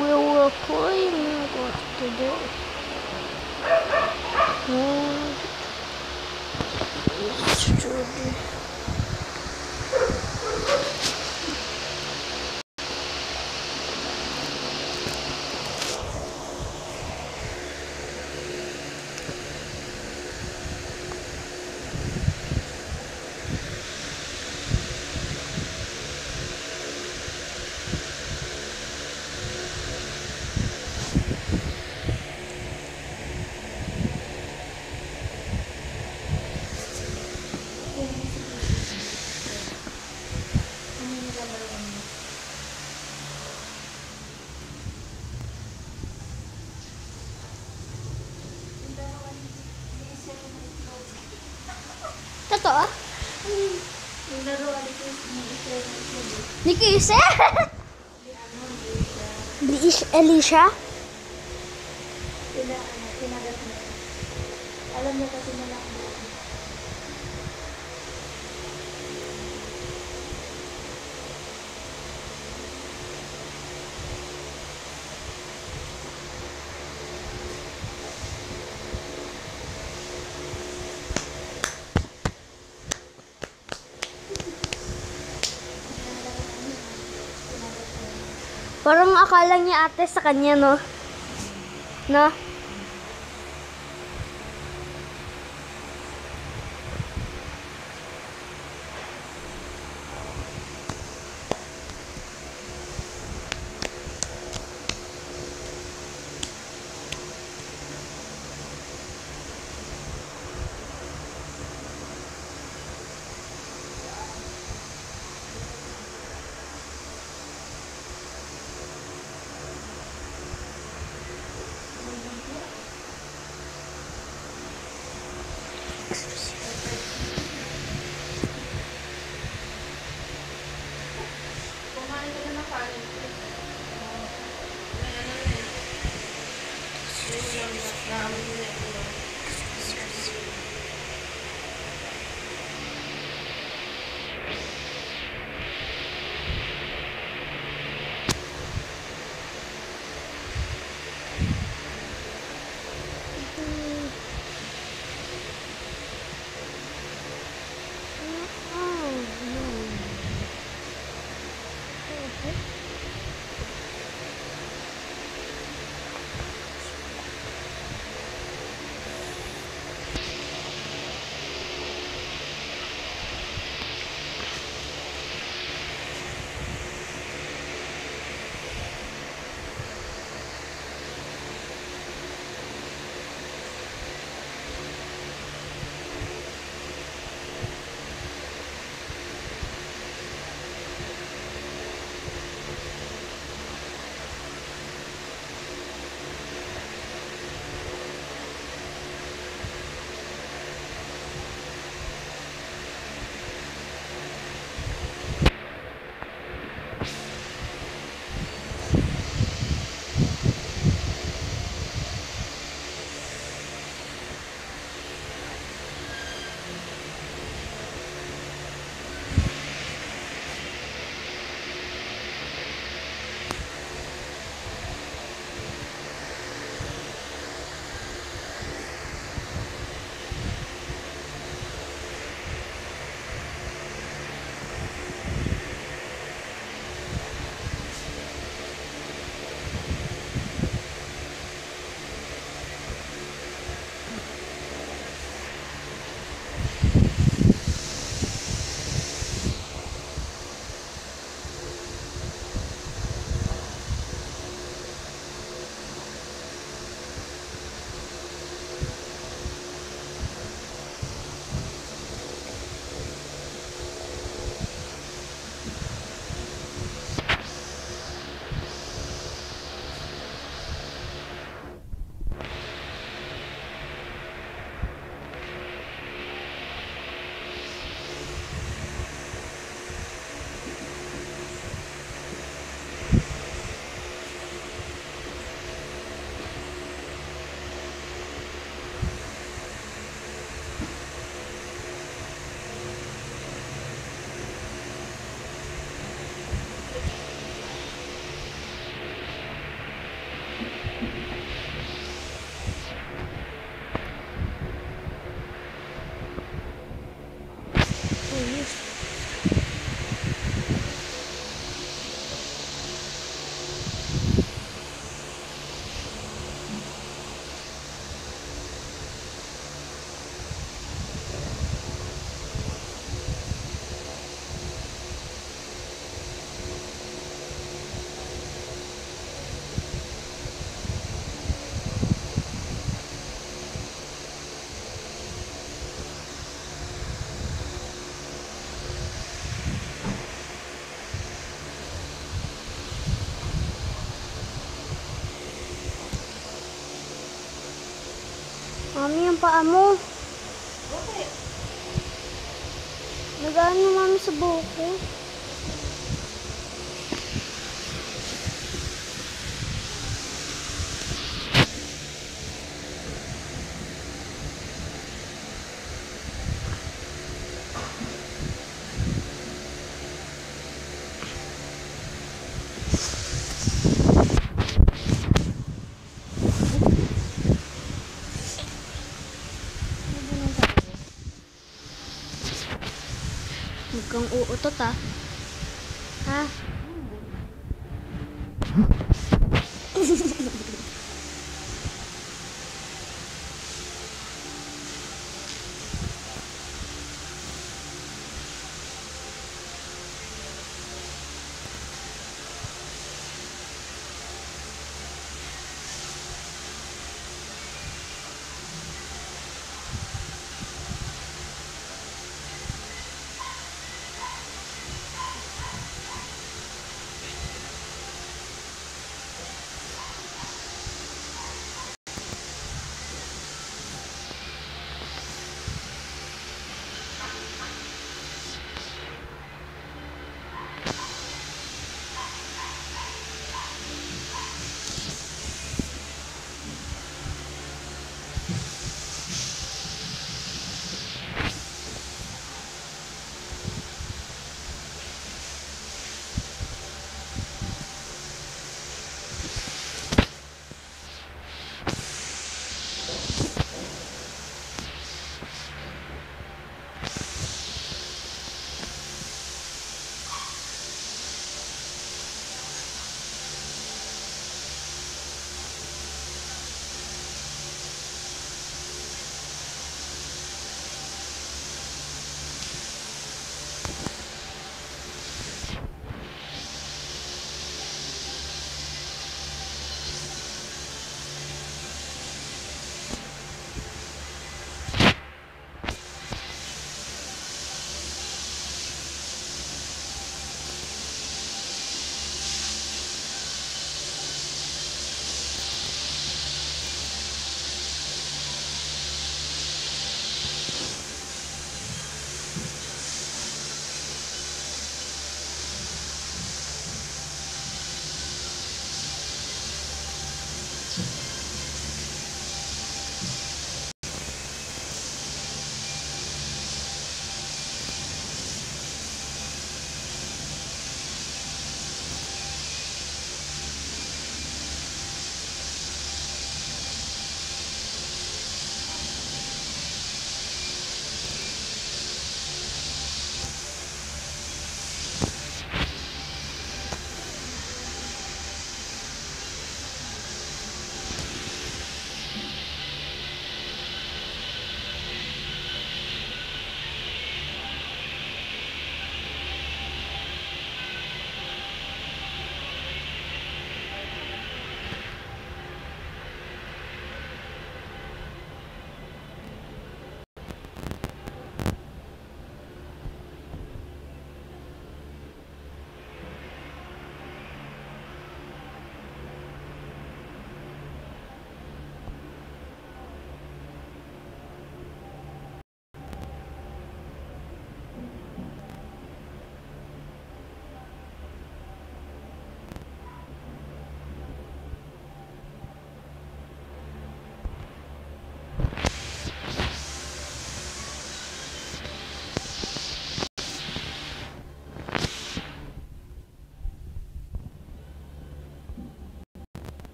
we were playing what to do. And it's true. Yesterday. Totoo? Ni Kise? Is Alicia? Alam niya kasi nila Parang akala niya ate sa kanya, no? No? extra Mami, yung paa mo. Bakit? Nagaan yung mami sa buko. Uutot ah.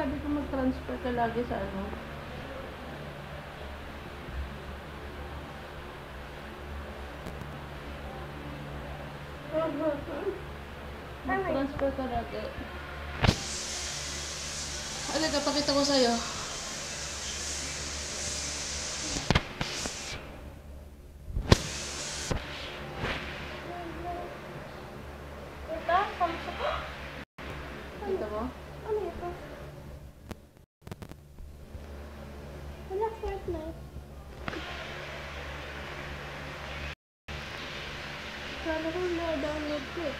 sabi ko mag-transfer ka lagi sa ano? Mag-transfer ka lagi. Halika, pakita ko sa'yo. Kala ko na-download ko eh.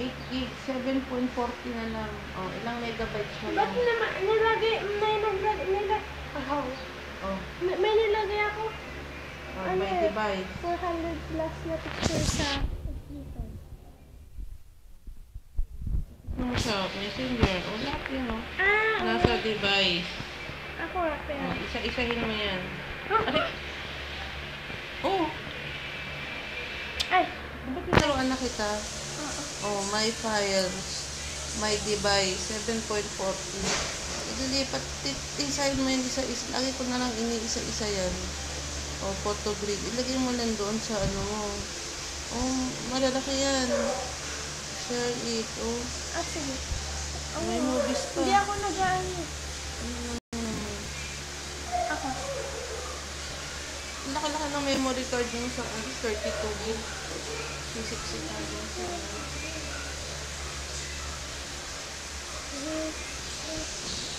8 gig, 7.40 na lang. Oh, ilang megabytes Ba't lang? naman nilagay, may nilagay, nilagay, oh, Oh, may, may nilagay ako oh Ano eh? device. 400 plus na picture sa computer. Ano siya? Messenger. Oh, lahat yun, oh. Ah, Nasa device. ako nga pero. Oh, isa-isahin mo yan. Oh, Aray! Oh! Ay, Ba't naruan na kita? Oh, my files. My device. 7.40. Ililipat. Isahin mo yan isa-isa. Lagi ko na lang iniisa-isa yan. Oh, photo grid. Ilagay mo lang doon sa ano mo. Oh, malalaki yan. Share it. Oh, ah, sige. may movies pa. Hindi ako nag-ano. Hmm. Ako. Ang Laki-laki ng memory card mo sa ano, 32 gig. 360 card mo sa ano.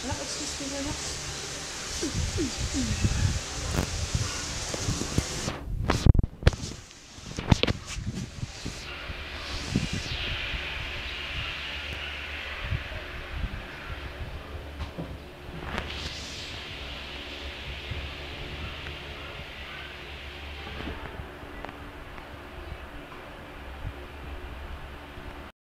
Anak, excuse me na